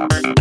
Yeah.